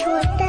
Detroit.